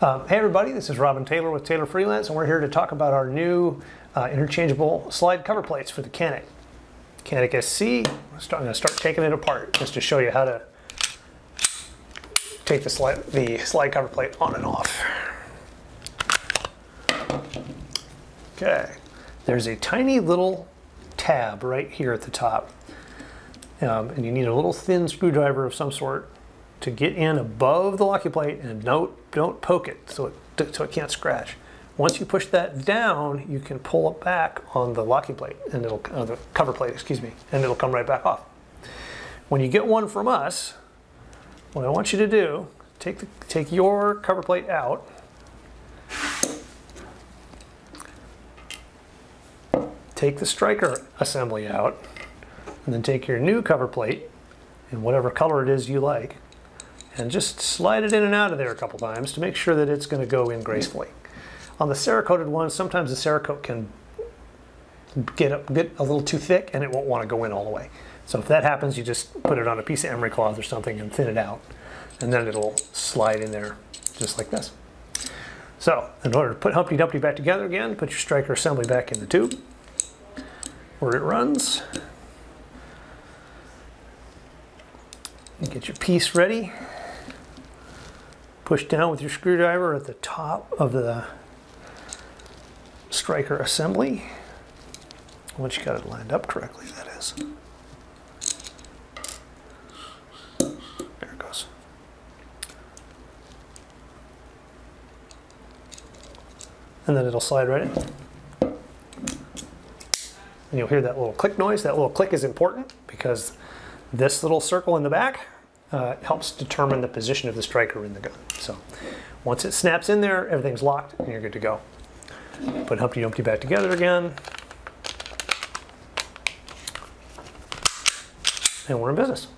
Um, hey everybody, this is Robin Taylor with Taylor Freelance, and we're here to talk about our new uh, interchangeable slide cover plates for the Canik. Canik SC. I'm going to start taking it apart just to show you how to take the slide, the slide cover plate on and off. Okay, there's a tiny little tab right here at the top, um, and you need a little thin screwdriver of some sort to get in above the locking plate and don't, don't poke it so it, so it can't scratch. Once you push that down, you can pull it back on the locking plate and it'll, uh, the cover plate, excuse me, and it'll come right back off. When you get one from us, what I want you to do, take, the, take your cover plate out, take the striker assembly out, and then take your new cover plate in whatever color it is you like, and just slide it in and out of there a couple times to make sure that it's going to go in gracefully. On the Cerakoted ones, sometimes the Cerakote can get a, get a little too thick and it won't want to go in all the way. So if that happens, you just put it on a piece of emery cloth or something and thin it out, and then it'll slide in there just like this. So in order to put Humpty Dumpty back together again, put your striker assembly back in the tube where it runs. You get your piece ready push down with your screwdriver at the top of the striker assembly. Once you got it lined up correctly, that is. There it goes. And then it'll slide right in. And you'll hear that little click noise. That little click is important because this little circle in the back uh, helps determine the position of the striker in the gun. So once it snaps in there, everything's locked and you're good to go. Put Humpty Dumpty back together again. And we're in business.